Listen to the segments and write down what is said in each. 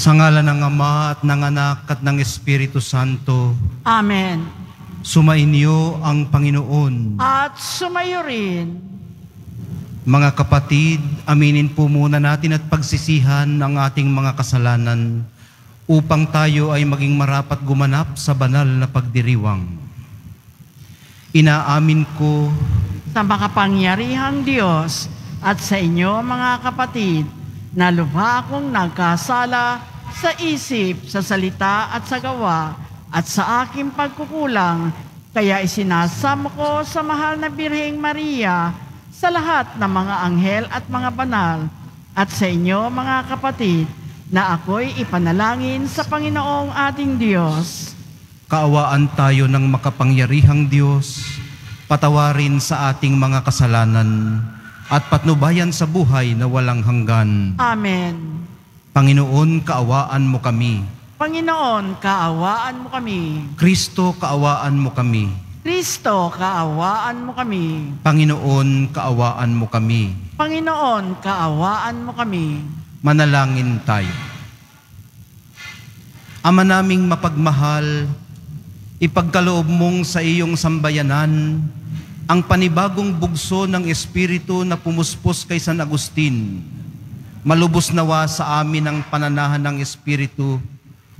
Sa ngala ng Ama at ng Anak at ng Espiritu Santo, Amen. sumainyo ang Panginoon. At sumayo rin. Mga kapatid, aminin po muna natin at pagsisihan ang ating mga kasalanan upang tayo ay maging marapat gumanap sa banal na pagdiriwang. Inaamin ko sa makapangyarihang Diyos at sa inyo mga kapatid na lubha akong nagkasala sa isip, sa salita at sa gawa at sa aking pagkukulang kaya isinasamo ko sa mahal na Birheng Maria sa lahat ng mga anghel at mga banal at sa inyo mga kapatid na ako'y ipanalangin sa Panginoong ating Diyos. kaawaan tayo ng makapangyarihang Diyos, patawarin sa ating mga kasalanan at patnubayan sa buhay na walang hanggan. Amen. Panginoon, kaawaan mo kami. Panginoon, kaawaan mo kami. Kristo, kaawaan mo kami. Kristo, kaawaan mo kami. Panginoon, kaawaan mo kami. Panginoon, kaawaan mo kami. Manalangin tayo. Ama naming mapagmahal, ipagkaloob mong sa iyong sambayanan ang panibagong bugso ng Espiritu na pumuspos kay San Agustin. Malubos nawa sa amin ang pananahan ng Espiritu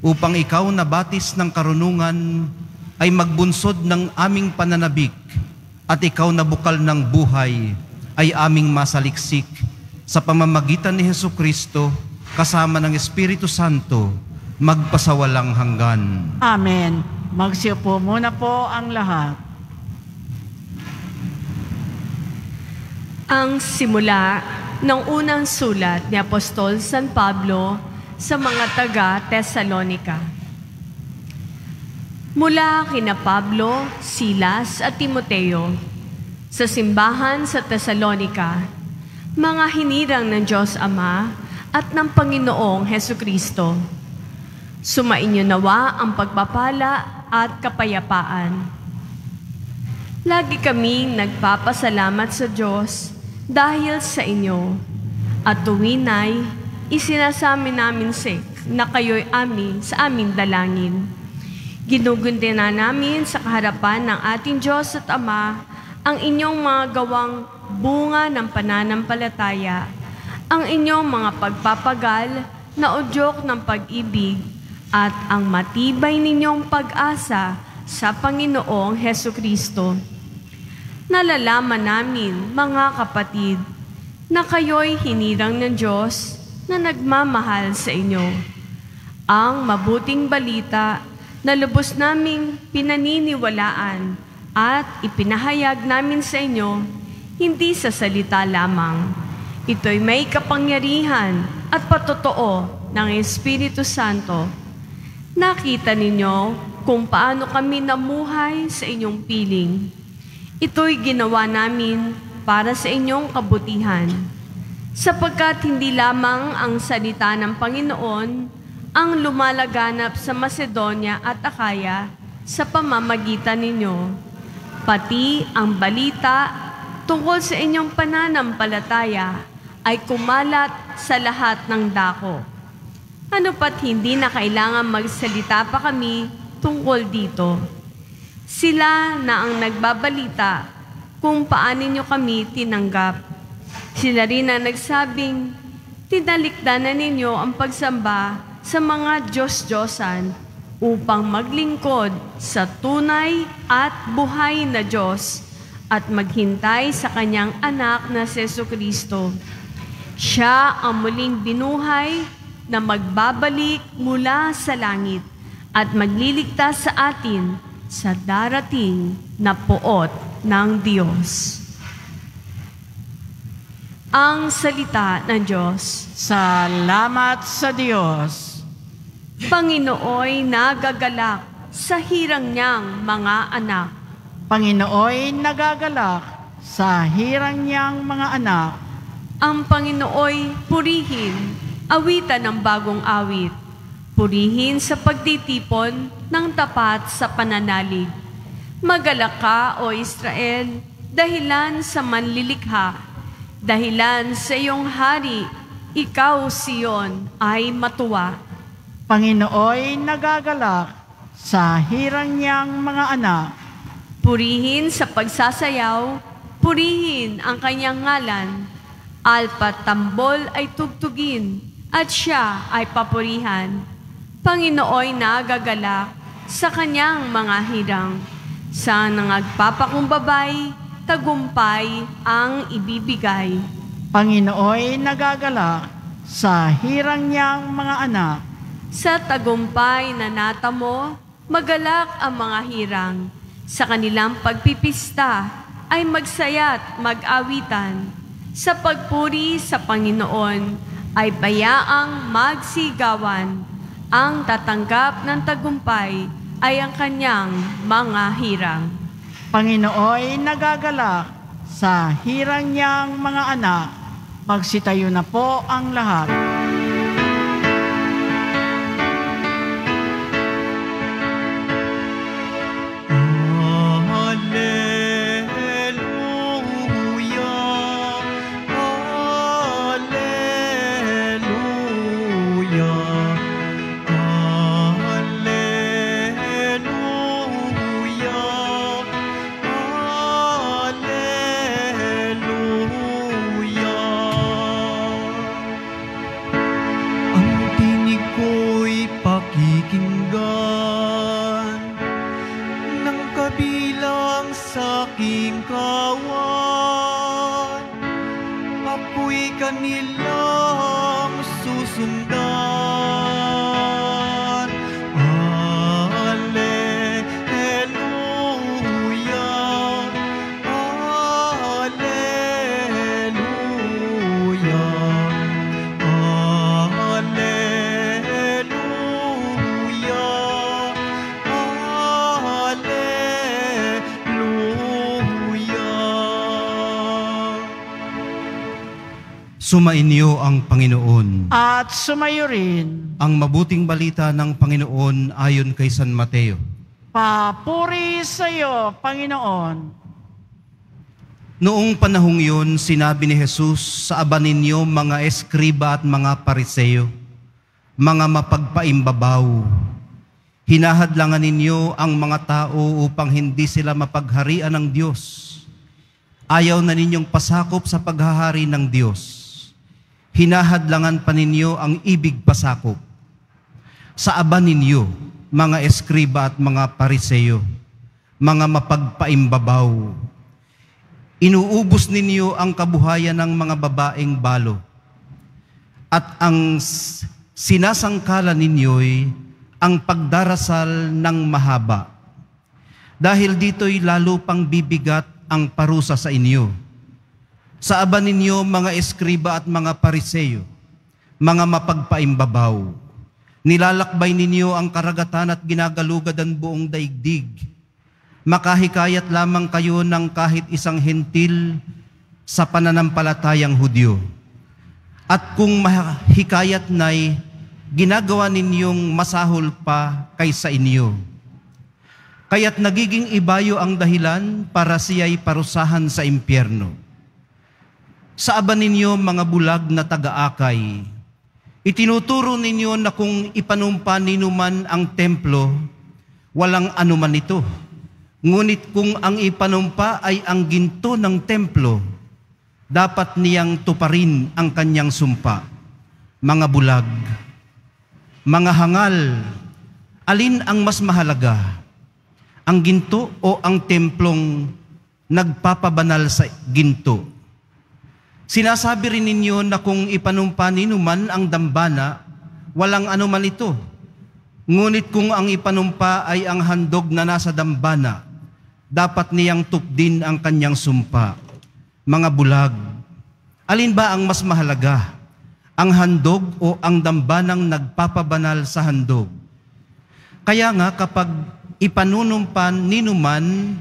upang ikaw na batis ng karunungan ay magbunsod ng aming pananabik at ikaw na bukal ng buhay ay aming masaliksik sa pamamagitan ni Heso Kristo kasama ng Espiritu Santo magpasawalang hanggan. Amen. Magsiupo muna po ang lahat. Ang simula ng unang sulat ni Apostol San Pablo sa mga taga Tesalonika. Mula kina Pablo, Silas at Timoteo sa simbahan sa Tesalonika, mga hinirang ng Diyos Ama at ng Panginoong Heso Kristo. Sumainyo nawa ang pagpapala at kapayapaan. Lagi kaming nagpapasalamat sa Diyos dahil sa inyo. At tuwin ay isinasami namin sik na kayo'y amin sa aming dalangin. Ginugundi na namin sa kaharapan ng ating Diyos at Ama ang inyong mga gawang bunga ng pananampalataya, ang inyong mga pagpapagal na udyok ng pag-ibig at ang matibay ninyong pag-asa sa Panginoong Heso Kristo. Nalalaman namin, mga kapatid, na kayo'y hinirang ng Diyos na nagmamahal sa inyo. Ang mabuting balita na lubos naming pinaniniwalaan at ipinahayag namin sa inyo, hindi sa salita lamang. Ito'y may kapangyarihan at patotoo ng Espiritu Santo Nakita ninyo kung paano kami namuhay sa inyong piling. Ito'y ginawa namin para sa inyong kabutihan. Sapagkat hindi lamang ang salita ng Panginoon ang lumalaganap sa Macedonia at Akaya sa pamamagitan ninyo, pati ang balita tungkol sa inyong pananampalataya ay kumalat sa lahat ng dako. Ano pat hindi na kailangan magsalita pa kami tungkol dito. Sila na ang nagbabalita kung paano nyo kami tinanggap. Sila rin ang nagsabing, tinalikdanan ninyo ang pagsamba sa mga Diyos-Diyosan upang maglingkod sa tunay at buhay na Diyos at maghintay sa kanyang anak na si Yesu Kristo. Siya ang muling binuhay na magbabalik mula sa langit at magliligtas sa atin sa darating na poot ng Diyos. Ang salita ng Diyos. Salamat sa Diyos. Panginooy nagagalak sa hirang niyang mga anak. Panginooy nagagalak sa hirang niyang mga anak. Ang Panginooy purihin, awitan ng bagong awit. Purihin sa pagtitipon ng tapat sa pananalig. Magalak ka, O Israel, dahilan sa manlilikha. Dahilan sa iyong hari, ikaw, Siyon, ay matuwa. Panginooy nagagalak sa hirang niyang mga anak. Purihin sa pagsasayaw, purihin ang kanyang ngalan. Alpat tambol ay tugtugin, at siya ay papurihan. Panginooy nagagalak sa kanyang mga hirang. Sa nangagpapakumbabay, tagumpay ang ibibigay. Panginooy nagagalak sa hirang niyang mga anak. Sa tagumpay na natamo, magalak ang mga hirang. Sa kanilang pagpipista ay magsaya't mag-awitan. Sa pagpuri sa Panginoon ay bayaang magsigawan. Ang tatanggap ng tagumpay ay ang kanyang mga hirang. Panginooy nagagalak sa hirang niyang mga anak. Magsitayo na po ang lahat. Kawan. Ako'y kanilang Sumainyo ang Panginoon. At sumayo rin, Ang mabuting balita ng Panginoon ayon kay San Mateo. papuri sa iyo, Panginoon. Noong panahong yun, sinabi ni Jesus sa aba ninyo mga eskriba at mga pariseyo, mga mapagpaimbabaw. Hinahadlangan ninyo ang mga tao upang hindi sila mapagharian ng Diyos. Ayaw na ninyong pasakop sa paghahari ng Diyos. Hinahadlangan pa ninyo ang ibig pasakop. Sa aba ninyo, mga eskriba at mga pariseyo, mga mapagpaimbabaw, Inuubos ninyo ang kabuhayan ng mga babaeng balo. At ang sinasangkala ninyo'y ang pagdarasal ng mahaba. Dahil dito'y lalo pang bibigat ang parusa sa inyo. Sa aba ninyo mga eskriba at mga pariseyo, mga mapagpaimbabaw, nilalakbay ninyo ang karagatan at ginagalugad ang buong daigdig makahikayat lamang kayo ng kahit isang hentil sa pananampalatayang Hudyo. At kung mahikayat na'y ginagawa ninyong masahol pa kaysa inyo. Kaya't nagiging ibayo ang dahilan para siya'y parusahan sa impyerno. Sa aba ninyo mga bulag na taga-akay, itinuturo ninyo na kung ipanumpa ninuman ang templo, walang anuman ito. Ngunit kung ang ipanumpa ay ang ginto ng templo, dapat niyang tuparin ang kanyang sumpa. Mga bulag, mga hangal, alin ang mas mahalaga? Ang ginto o ang templong nagpapabanal sa ginto. Sinasabi rin ninyo na kung ipanumpa man ang dambana, walang anuman ito. Ngunit kung ang ipanumpa ay ang handog na nasa dambana, dapat niyang tupdin ang kanyang sumpa. Mga bulag, alin ba ang mas mahalaga? Ang handog o ang dambanang nagpapabanal sa handog? Kaya nga kapag ipanunumpan ninuman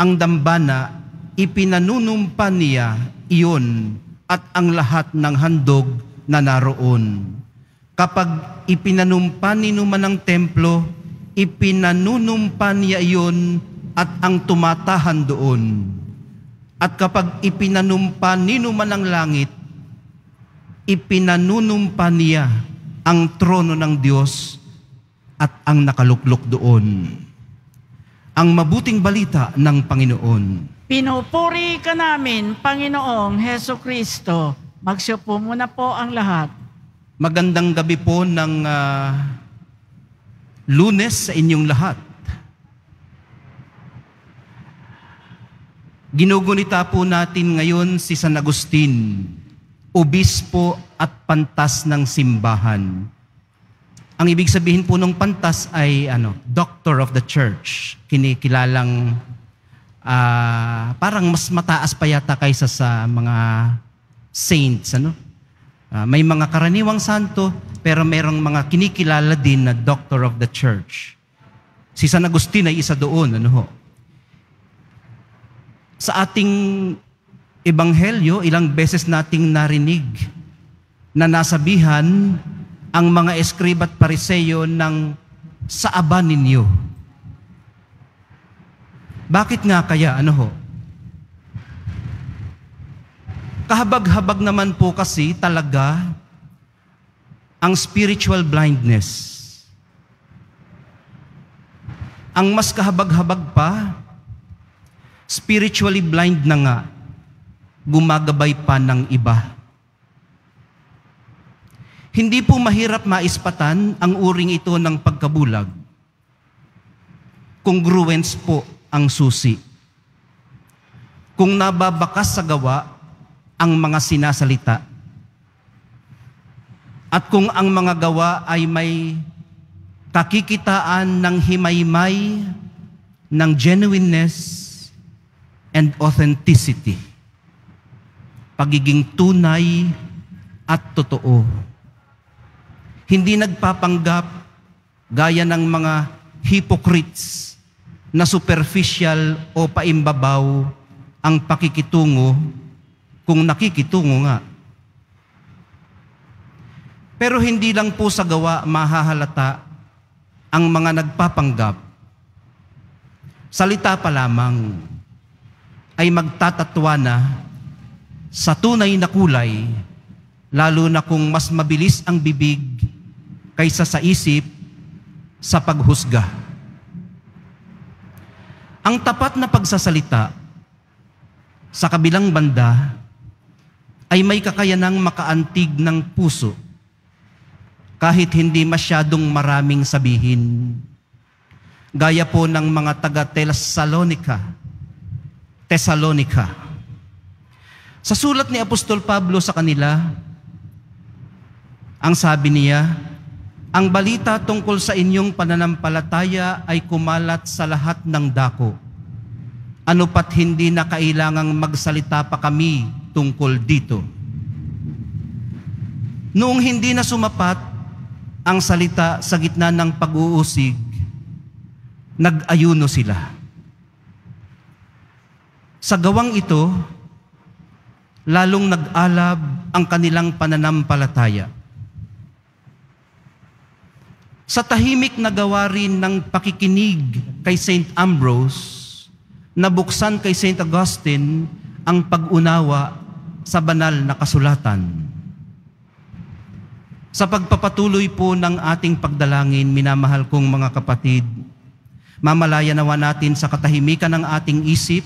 ang dambana, ipinanunumpa niya iyon at ang lahat ng handog na naroon. Kapag ipinanumpa ninuman ng templo, ipinanunumpa niya iyon at ang tumatahan doon. At kapag ipinanumpa ninuman ng langit, ipinanunumpa niya ang trono ng Diyos at ang nakaluklok doon. Ang mabuting balita ng Panginoon. Pinupuri ka namin, Panginoong Heso Kristo. Magsiupo muna po ang lahat. Magandang gabi po ng ah, lunes sa inyong lahat. Ginugunita po natin ngayon si San Agustin, obispo at pantas ng simbahan. Ang ibig sabihin po ng pantas ay ano, doctor of the church. Kinikilalang ah, parang mas mataas pa yata kaysa sa mga saints, ano? Ah, may mga karaniwang santo, pero merong mga kinikilala din na doctor of the church. Si San Agustin ay isa doon, ano ho? Sa ating ebanghelyo, ilang beses nating narinig na nasabihan ang mga eskriba at pariseyo ng saaba ninyo. Bakit nga kaya, ano ho? Kahabag-habag naman po kasi talaga ang spiritual blindness. Ang mas kahabag-habag pa, spiritually blind na nga, gumagabay pa ng iba. Hindi po mahirap maispatan ang uring ito ng pagkabulag. Congruence po ang susi. Kung nababakas sa gawa ang mga sinasalita, at kung ang mga gawa ay may kakikitaan ng himaymay, ng genuineness, and authenticity. Pagiging tunay at totoo. Hindi nagpapanggap gaya ng mga hypocrites na superficial o paimbabaw ang pakikitungo kung nakikitungo nga. Pero hindi lang po sa gawa mahahalata ang mga nagpapanggap. Salita pa lamang ay magtatatwa na sa tunay na kulay, lalo na kung mas mabilis ang bibig kaysa sa isip sa paghusga. Ang tapat na pagsasalita sa kabilang banda ay may kakayanang makaantig ng puso kahit hindi masyadong maraming sabihin. Gaya po ng mga taga Thessalonica, Thessalonica. Sa sulat ni Apostol Pablo sa kanila, ang sabi niya, ang balita tungkol sa inyong pananampalataya ay kumalat sa lahat ng dako. Ano pat hindi na kailangang magsalita pa kami tungkol dito. Noong hindi na sumapat ang salita sa gitna ng pag-uusig, nag-ayuno sila. Sa gawang ito, lalong nag-alab ang kanilang pananampalataya. Sa tahimik na gawa rin ng pakikinig kay St. Ambrose, nabuksan kay St. Augustine ang pag-unawa sa banal na kasulatan. Sa pagpapatuloy po ng ating pagdalangin, minamahal kong mga kapatid, mamalaya nawa natin sa katahimikan ng ating isip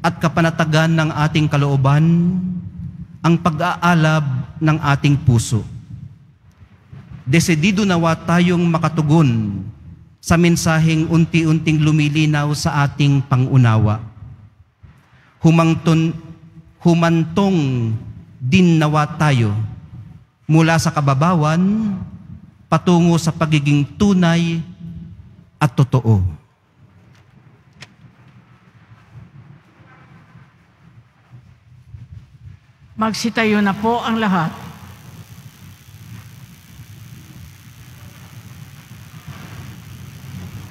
at kapanatagan ng ating kalooban ang pag-aalab ng ating puso. Desidido nawa tayong makatugon sa mensaheng unti-unting lumilinaw sa ating pangunawa. humangton, humantong din nawa tayo mula sa kababawan patungo sa pagiging tunay at totoo. Magsitayo na po ang lahat.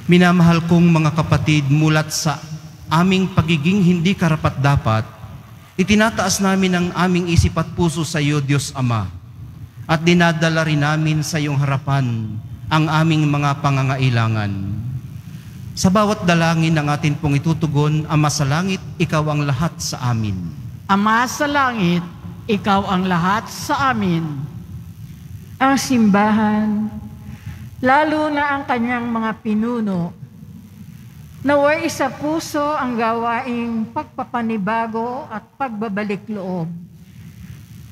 Minamahal kong mga kapatid mulat sa aming pagiging hindi karapat-dapat, itinataas namin ang aming isip at puso sa iyo, Diyos Ama, at dinadala rin namin sa iyong harapan ang aming mga pangangailangan. Sa bawat dalangin ng atin pong itutugon, Ama sa langit, ikaw ang lahat sa amin. Ama sa langit, ikaw ang lahat sa amin. ang simbahan, lalo na ang kanyang mga pinuno, naway isa puso ang gawaing pagpapanibago at pagbabalik loob.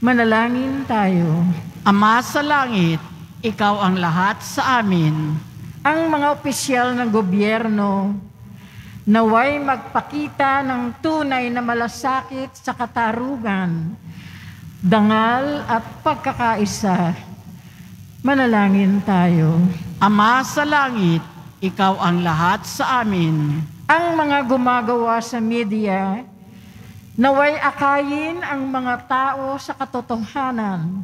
Manalangin tayo. Ama sa langit, ikaw ang lahat sa amin. Ang mga opisyal ng gobyerno, naway magpakita ng tunay na malasakit sa katarungan, dangal at pagkakaisa. Manalangin tayo. Ama sa langit, ikaw ang lahat sa amin. ang mga gumagawa sa media naway akayin ang mga tao sa katotohanan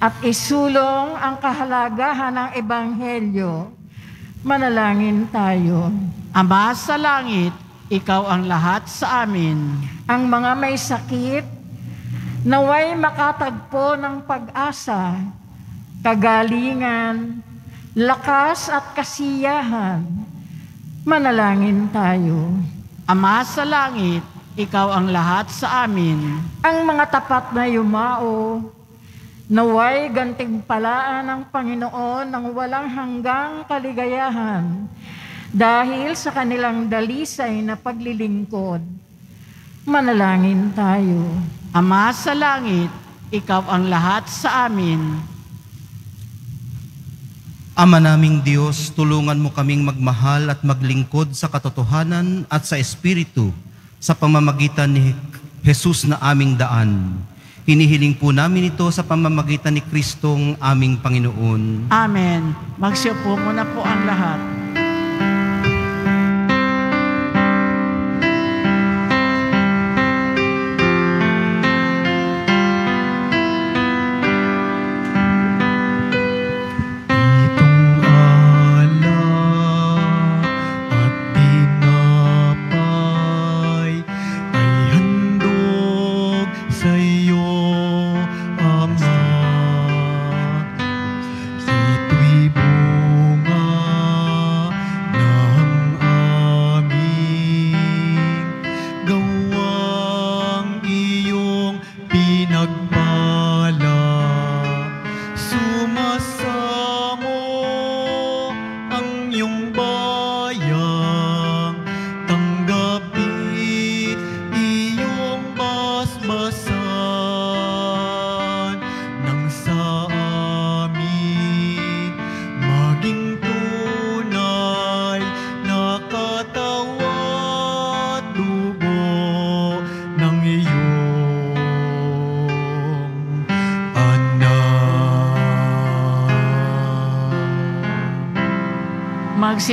at isulong ang kahalagahan ng Ebanghelyo. Manalangin tayo. Ama sa langit, ikaw ang lahat sa amin. Ang mga may sakit, naway makatagpo ng pag-asa, kagalingan, lakas at kasiyahan. Manalangin tayo. Ama sa langit, ikaw ang lahat sa amin. ang mga tapat na yumao, naway gantimpalaan ng Panginoon ng walang hanggang kaligayahan dahil sa kanilang dalisay na paglilingkod. Manalangin tayo. Ama sa langit, ikaw ang lahat sa amin. Ama naming Diyos, tulungan mo kaming magmahal at maglingkod sa katotohanan at sa Espiritu sa pamamagitan ni Jesus na aming daan. Hinihiling po namin ito sa pamamagitan ni Kristong aming Panginoon. Amen. Magsiupo muna po ang lahat.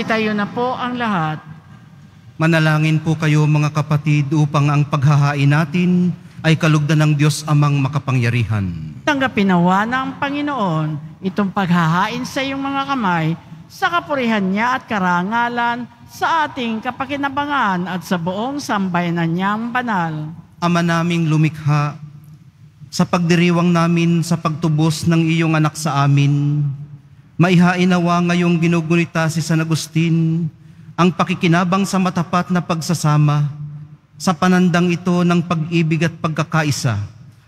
Magsitayo na po ang lahat. Manalangin po kayo mga kapatid upang ang paghahain natin ay kalugdan ng Diyos amang makapangyarihan. Tanggapin nawa ng Panginoon itong paghahain sa iyong mga kamay sa kapurihan niya at karangalan sa ating kapakinabangan at sa buong sambayanan niyang banal. Ama naming lumikha, sa pagdiriwang namin sa pagtubos ng iyong anak sa amin, maihainawa ngayong ginugunita si San Agustin ang pakikinabang sa matapat na pagsasama sa panandang ito ng pag-ibig at pagkakaisa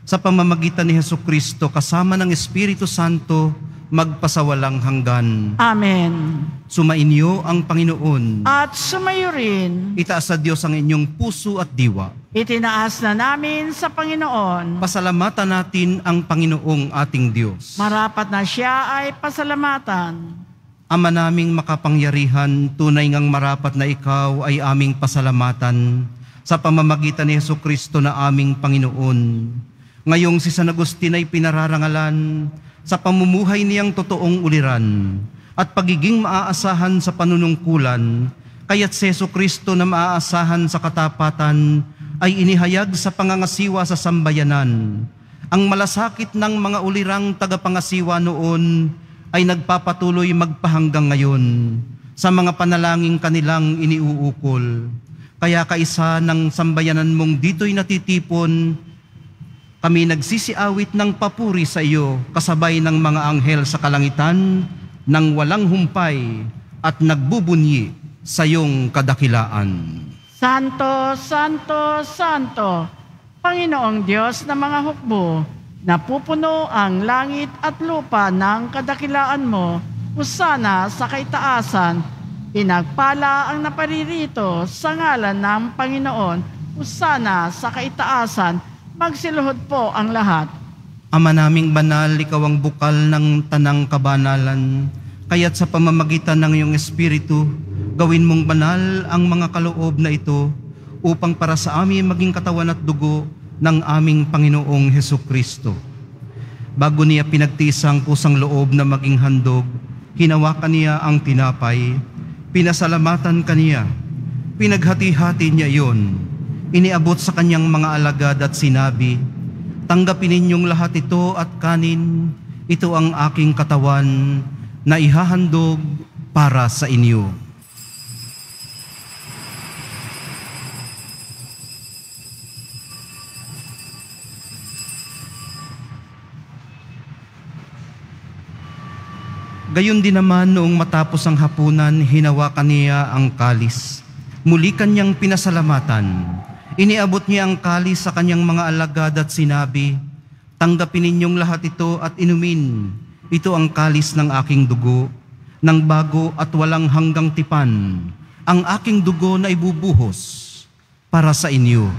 sa pamamagitan ni Heso Kristo kasama ng Espiritu Santo magpasawalang hanggan. Amen. Sumainyo ang Panginoon. At sumayo rin, Itaas sa Diyos ang inyong puso at diwa. itinaas na namin sa Panginoon. Pasalamatan natin ang Panginoong ating Diyos. Marapat na siya ay pasalamatan. Ama naming makapangyarihan, tunay ngang marapat na ikaw ay aming pasalamatan sa pamamagitan ni Heso Kristo na aming Panginoon. Ngayong si San Agustin ay pinararangalan sa pamumuhay niyang totoong uliran at pagiging maaasahan sa panunungkulan, kaya't si Heso Kristo na maaasahan sa katapatan ay inihayag sa pangangasiwa sa sambayanan. Ang malasakit ng mga ulirang tagapangasiwa noon ay nagpapatuloy magpahanggang ngayon sa mga panalangin kanilang iniuukol. Kaya kaisa ng sambayanan mong dito'y natitipon, kami nagsisiawit ng papuri sa iyo kasabay ng mga anghel sa kalangitan ng walang humpay at nagbubunyi sa iyong kadakilaan. Santo, Santo, Santo, Panginoong Diyos ng mga hukbo, napupuno ang langit at lupa ng kadakilaan mo, usana sa kaitaasan, pinagpala ang naparirito sa ngalan ng Panginoon, usana sa kaitaasan, magsiluhod po ang lahat. Ama naming banal, ikaw ang bukal ng tanang kabanalan, kaya't sa pamamagitan ng iyong Espiritu, gawin mong banal ang mga kaloob na ito upang para sa amin maging katawan at dugo ng aming Panginoong Heso Kristo. Bago niya pinagtiis ang kusang loob na maging handog, hinawakan niya ang tinapay, pinasalamatan kaniya, pinaghati-hati niya iyon, iniabot sa kanyang mga alagad at sinabi, Tanggapin ninyong lahat ito at kanin, ito ang aking katawan na ihahandog para sa inyo. Gayon din naman noong matapos ang hapunan, hinawakan niya ang kalis. Muli kanyang pinasalamatan. Iniabot niya ang kalis sa kanyang mga alagad at sinabi, Tanggapin ninyong lahat ito at inumin. Ito ang kalis ng aking dugo, ng bago at walang hanggang tipan. Ang aking dugo na ibubuhos para sa inyo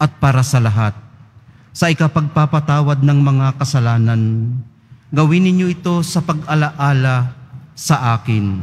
at para sa lahat. Sa ikapagpapatawad ng mga kasalanan, Gawin ninyo ito sa pag-alaala sa akin.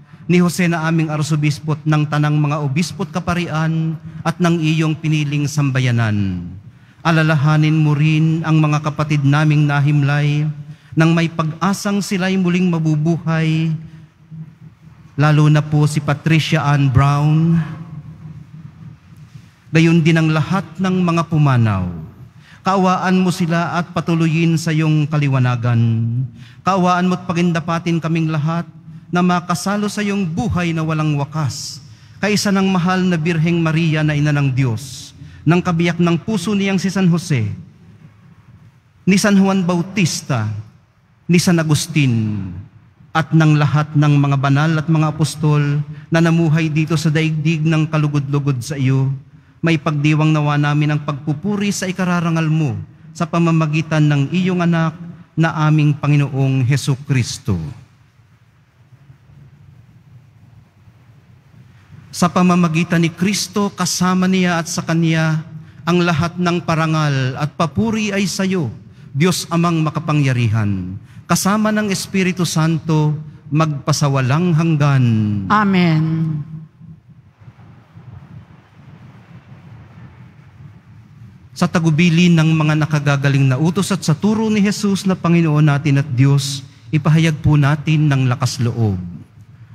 ni Jose na aming arsobispot ng tanang mga obispot kaparian at ng iyong piniling sambayanan. Alalahanin mo rin ang mga kapatid naming nahimlay nang may pag-asang sila'y muling mabubuhay, lalo na po si Patricia Ann Brown, gayon din ang lahat ng mga pumanaw. Kaawaan mo sila at patuloyin sa iyong kaliwanagan. Kaawaan mo at pagindapatin kaming lahat na makasalo sa iyong buhay na walang wakas. Kaisa ng mahal na Birheng Maria na ina ng Diyos, ng kabiyak ng puso niyang si San Jose, ni San Juan Bautista, ni San Agustin, at ng lahat ng mga banal at mga apostol na namuhay dito sa daigdig ng kalugod-lugod sa iyo, may pagdiwang nawa namin ang pagpupuri sa ikararangal mo sa pamamagitan ng iyong anak na aming Panginoong Heso Kristo. Sa pamamagitan ni Kristo, kasama niya at sa Kanya, ang lahat ng parangal at papuri ay sa iyo, Diyos amang makapangyarihan. Kasama ng Espiritu Santo, magpasawalang hanggan. Amen. sa tagubili ng mga nakagagaling na utos at sa turo ni Jesus na Panginoon natin at Diyos, ipahayag po natin ng lakas loob.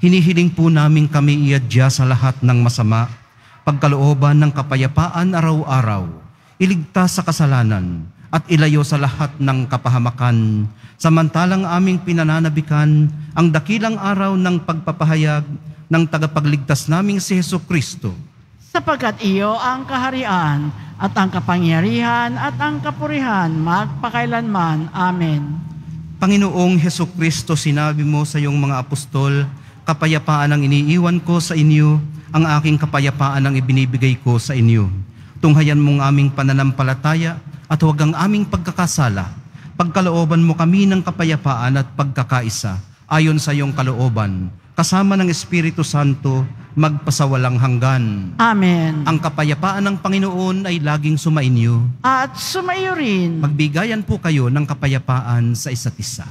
Hinihiling po namin kami iadya sa lahat ng masama, pagkalooban ng kapayapaan araw-araw, iligtas sa kasalanan, at ilayo sa lahat ng kapahamakan, samantalang aming pinananabikan ang dakilang araw ng pagpapahayag ng tagapagligtas naming si Heso Kristo. Sapagkat iyo ang kaharian at ang kapangyarihan at ang kapurihan magpakailanman. Amen. Panginoong Heso Kristo, sinabi mo sa iyong mga apostol, kapayapaan ang iniiwan ko sa inyo, ang aking kapayapaan ang ibinibigay ko sa inyo. Tunghayan mong aming pananampalataya at huwag ang aming pagkakasala. Pagkalooban mo kami ng kapayapaan at pagkakaisa ayon sa iyong kalooban, kasama ng Espiritu Santo, magpasawalang hanggan. Amen. Ang kapayapaan ng Panginoon ay laging sumainyo. At sumayo rin. Magbigayan po kayo ng kapayapaan sa isa't isa.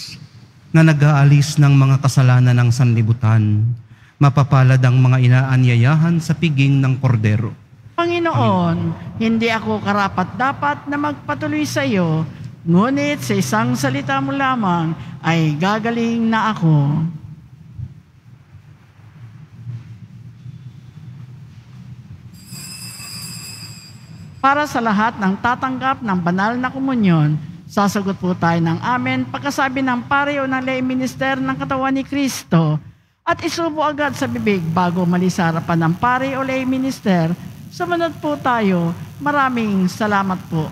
na nag-aalis ng mga kasalanan ng sanlibutan. Mapapalad ang mga inaanyayahan sa piging ng kordero. Panginoon, hindi ako karapat-dapat na magpatuloy sa iyo, ngunit sa isang salita mo lamang ay gagaling na ako. Para sa lahat ng tatanggap ng banal na komunyon, sasagot po tayo ng amen pagkasabi ng pare o ng lay minister ng katawan ni Kristo at isubo agad sa bibig bago mali ng pare o lay minister. Sumunod po tayo. Maraming salamat po.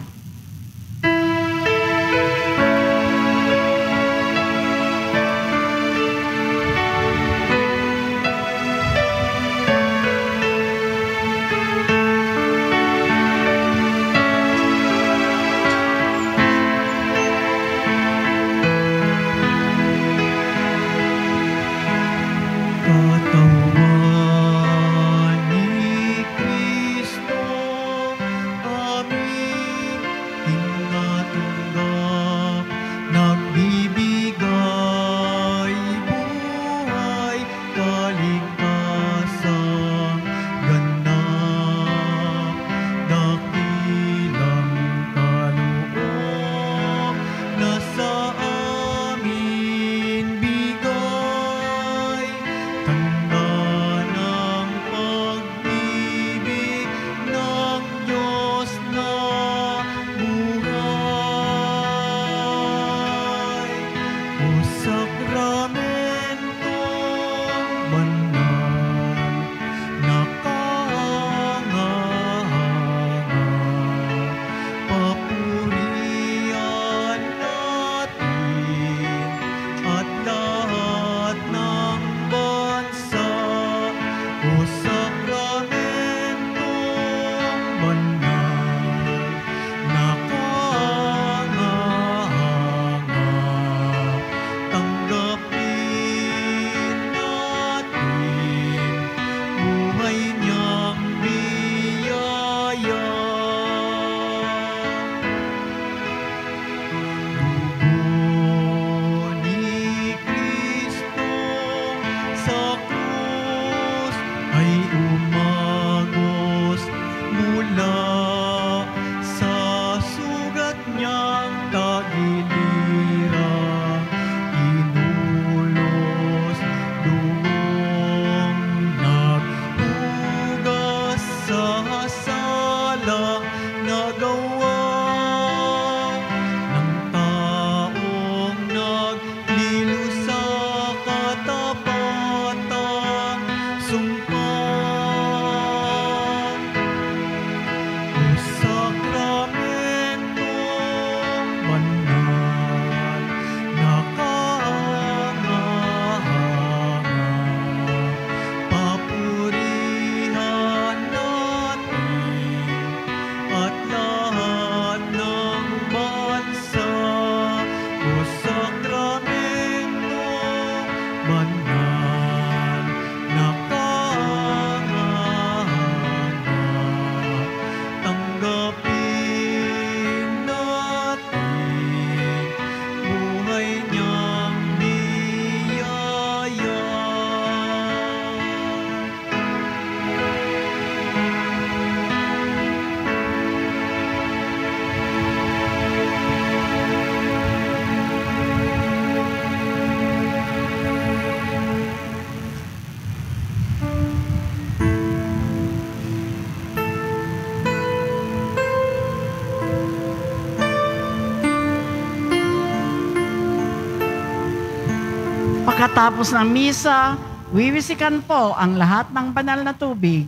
Pagkatapos ng misa, wiwisikan po ang lahat ng banal na tubig.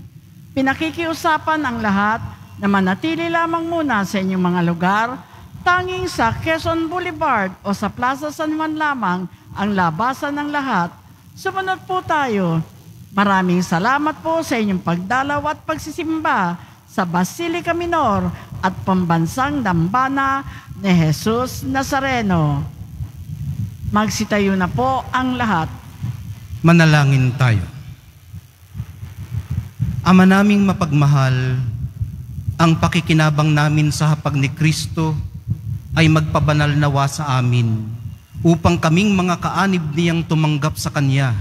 Pinakikiusapan ang lahat na manatili lamang muna sa inyong mga lugar, tanging sa Quezon Boulevard o sa Plaza San Juan lamang ang labasan ng lahat. Sumunod po tayo. Maraming salamat po sa inyong pagdalaw at pagsisimba sa Basilica Minor at Pambansang Dambana ni Jesus Nazareno. Magsitayo na po ang lahat. Manalangin tayo. Ama naming mapagmahal, ang pakikinabang namin sa hapag ni Kristo ay magpabanal nawa sa amin upang kaming mga kaanib niyang tumanggap sa Kanya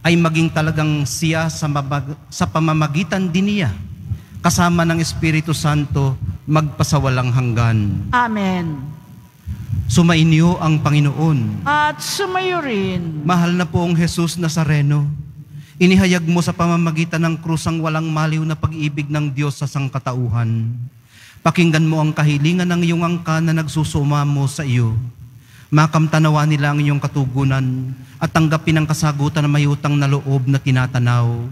ay maging talagang siya sa, mabag- sa pamamagitan din niya kasama ng Espiritu Santo magpasawalang hanggan. Amen. Sumainyo ang Panginoon. At sumayo rin. Mahal na poong Jesus Nazareno, inihayag mo sa pamamagitan ng krus ang walang maliw na pag-ibig ng Diyos sa sangkatauhan. Pakinggan mo ang kahilingan ng iyong angka na nagsusuma mo sa iyo. Makamtanawa nila ang iyong katugunan at tanggapin ang kasagutan na mayutang na loob na tinatanaw.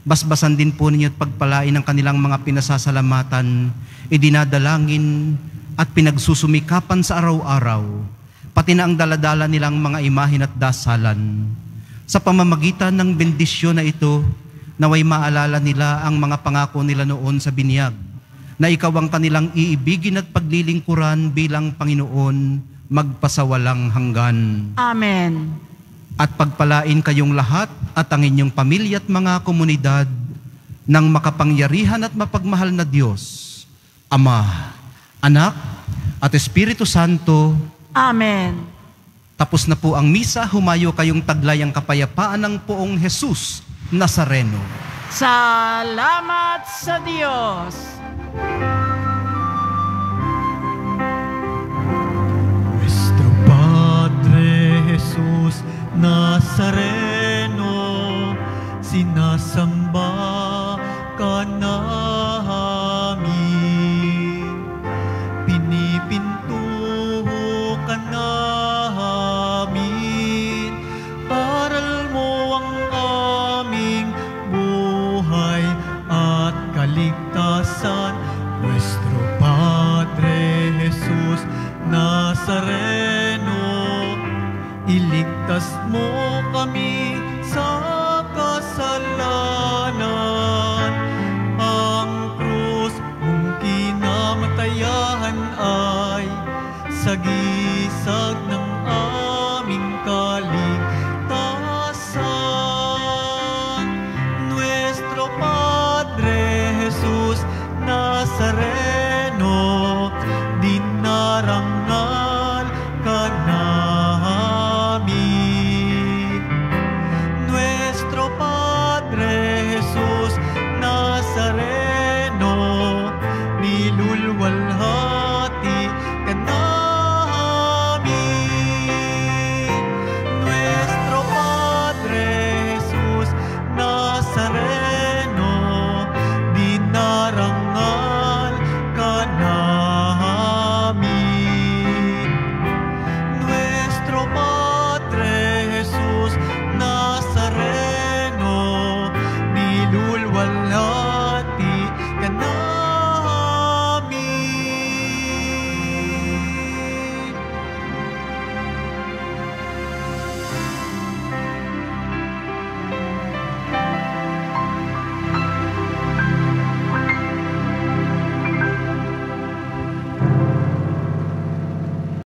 Basbasan din po ninyo at pagpalain ang kanilang mga pinasasalamatan, idinadalangin at pinagsusumikapan sa araw-araw, pati na ang daladala nilang mga imahin at dasalan. Sa pamamagitan ng bendisyon na ito, naway maalala nila ang mga pangako nila noon sa binyag, na ikaw ang kanilang iibigin at paglilingkuran bilang Panginoon magpasawalang hanggan Amen. at pagpalain kayong lahat at ang inyong pamilya at mga komunidad ng makapangyarihan at mapagmahal na Diyos, Ama, Anak, at Espiritu Santo. Amen. Tapos na po ang misa, humayo kayong taglay ang kapayapaan ng poong Jesus Nazareno. Salamat sa Diyos. Nuestro Padre Jesús Nazareno, kami sa kasalanan. Ang krus mong kinamatayan ay sagisag ng aming kaligtasan. Nuestro Padre Jesus Nazareno,